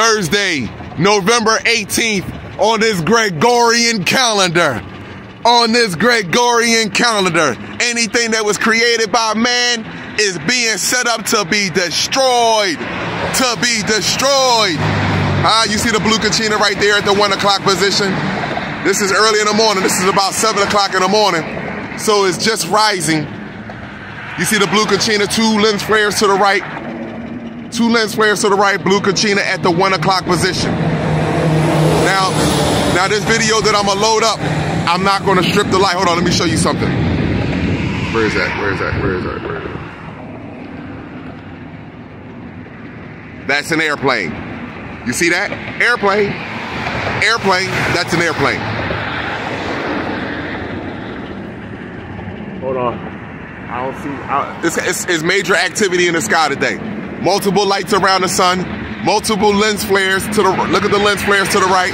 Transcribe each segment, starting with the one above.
Thursday, November 18th, on this Gregorian calendar. On this Gregorian calendar, anything that was created by man is being set up to be destroyed. To be destroyed. Ah, you see the blue Kachina right there at the one o'clock position. This is early in the morning. This is about seven o'clock in the morning. So it's just rising. You see the blue Kachina, two lens flares to the right. Two lens flares to the right, blue Kachina at the one o'clock position. Now, now this video that I'm gonna load up, I'm not gonna strip the light. Hold on, let me show you something. Where is that? Where is that? Where is that? Where is that? That's an airplane. You see that? Airplane. Airplane. That's an airplane. Hold on. I don't see. I, it's, it's, it's major activity in the sky today. Multiple lights around the sun. Multiple lens flares to the. Look at the lens flares to the right.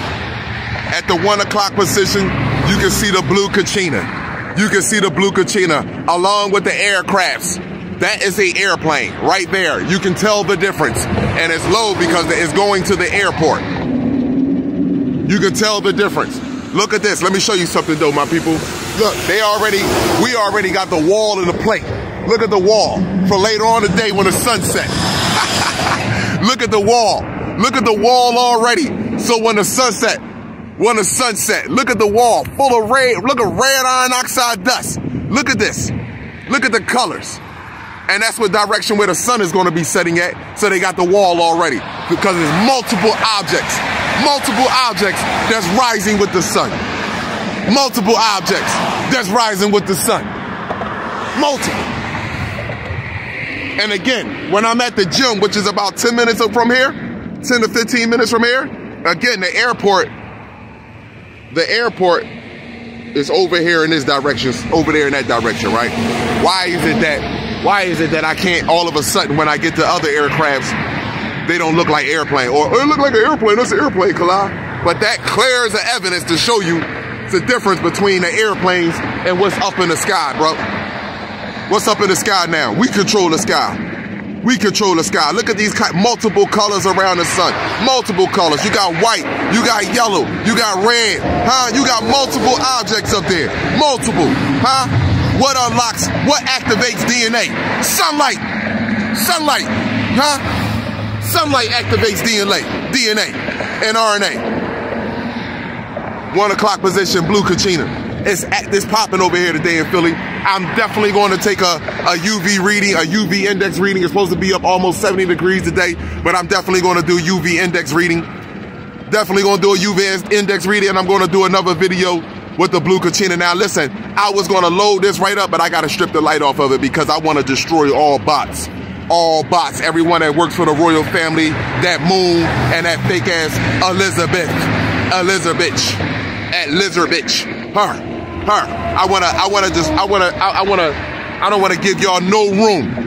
At the one o'clock position, you can see the blue Kachina. You can see the blue Kachina along with the aircrafts. That is a airplane right there. You can tell the difference. And it's low because it's going to the airport. You can tell the difference. Look at this. Let me show you something though, my people. Look, they already, we already got the wall and the plate. Look at the wall for later on today when the sun set. Look at the wall. Look at the wall already. So when the sunset, when the sunset, look at the wall full of red, look at red iron oxide dust. Look at this. Look at the colors. And that's what direction where the sun is going to be setting at. So they got the wall already because there's multiple objects, multiple objects that's rising with the sun. Multiple objects that's rising with the sun. Multiple. And again, when I'm at the gym, which is about 10 minutes from here, 10 to 15 minutes from here, again, the airport, the airport is over here in this direction, over there in that direction, right? Why is it that why is it that I can't all of a sudden when I get to other aircrafts, they don't look like airplane or it look like an airplane, that's an airplane, Kala. But that clears the evidence to show you the difference between the airplanes and what's up in the sky, bro. What's up in the sky now? We control the sky. We control the sky. Look at these multiple colors around the sun. Multiple colors. You got white, you got yellow, you got red, huh? You got multiple objects up there. Multiple, huh? What unlocks, what activates DNA? Sunlight. Sunlight. Huh? Sunlight activates DNA, DNA and RNA. One o'clock position, blue Kachina. It's, this popping over here today in Philly. I'm definitely going to take a, a UV reading, a UV index reading. It's supposed to be up almost 70 degrees today, but I'm definitely going to do UV index reading. Definitely going to do a UV index reading, and I'm going to do another video with the blue Kachina. Now listen, I was gonna load this right up, but I gotta strip the light off of it because I wanna destroy all bots. All bots, everyone that works for the royal family, that moon, and that fake ass Elizabeth. Elizabeth. At Lizard bitch. Her. Her. I wanna, I wanna just, I wanna, I, I wanna, I don't wanna give y'all no room.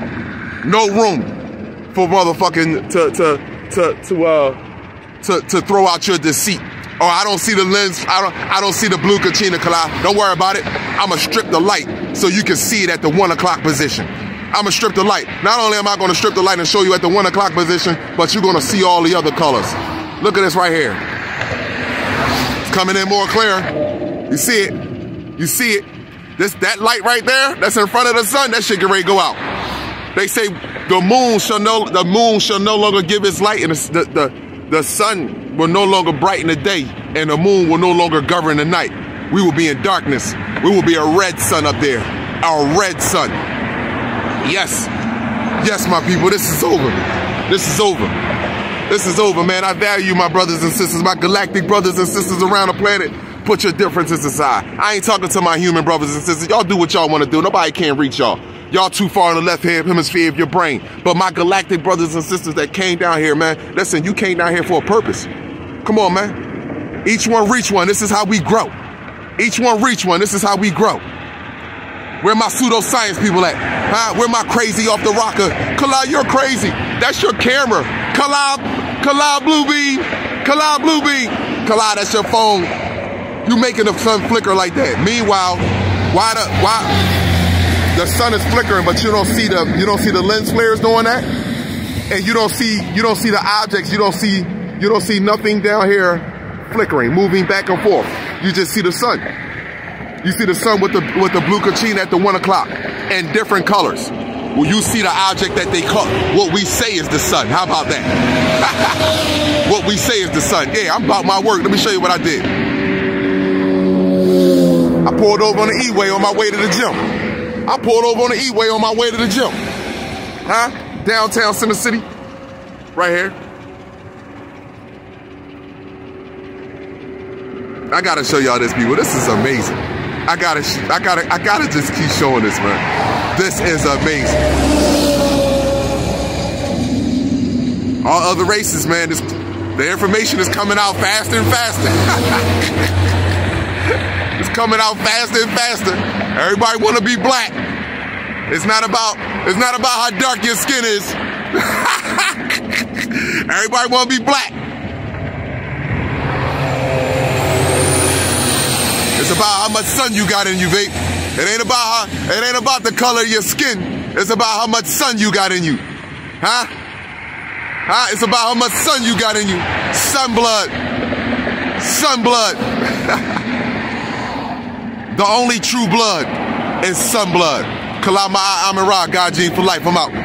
No room for motherfucking to to to to uh to to throw out your deceit. Oh, I don't see the lens. I don't. I don't see the blue Kachina Kala. Don't worry about it. I'ma strip the light so you can see it at the one o'clock position. I'ma strip the light. Not only am I gonna strip the light and show you at the one o'clock position, but you're gonna see all the other colors. Look at this right here. It's coming in more clear. You see it? You see it? This that light right there, that's in front of the sun. That shit get ready to go out. They say the moon shall no the moon shall no longer give its light, and the the the sun will no longer brighten the day and the moon will no longer govern the night. We will be in darkness. We will be a red sun up there. Our red sun. Yes. Yes, my people, this is over. This is over. This is over, man. I value my brothers and sisters, my galactic brothers and sisters around the planet. Put your differences aside. I ain't talking to my human brothers and sisters. Y'all do what y'all want to do. Nobody can't reach y'all. Y'all too far in the left hemisphere of your brain. But my galactic brothers and sisters that came down here, man, listen, you came down here for a purpose. Come on, man. Each one reach one. This is how we grow. Each one reach one. This is how we grow. Where my pseudoscience people at? Huh? Where my crazy off the rocker? Kala, you're crazy. That's your camera. Kala, Kala Blue Beam. Kala Blue Beam. Kala, that's your phone. You making the sun flicker like that. Meanwhile, why the why the sun is flickering, but you don't see the you don't see the lens flares doing that, and you don't see you don't see the objects. You don't see You don't see nothing down here flickering, moving back and forth. You just see the sun. You see the sun with the with the blue kachina at the one o'clock and different colors. Well, you see the object that they call what we say is the sun. How about that? what we say is the sun. Yeah, I'm about my work. Let me show you what I did. I pulled over on the E-way on my way to the gym. I pulled over on the E-way on my way to the gym. Huh? Downtown Center City. Right here. I gotta show y'all this, people. This is amazing. I gotta, I gotta, I gotta just keep showing this, man. This is amazing. All other races, man, this, the information is coming out faster and faster. it's coming out faster and faster. Everybody want to be black. It's not about, it's not about how dark your skin is. Everybody want to be black. It's about how much sun you got in you, vape. It ain't about how, it ain't about the color of your skin. It's about how much sun you got in you. Huh? Huh? It's about how much sun you got in you. Sun blood. Sun blood. the only true blood is sun blood. Kalama Amira, God Gene for life. I'm out.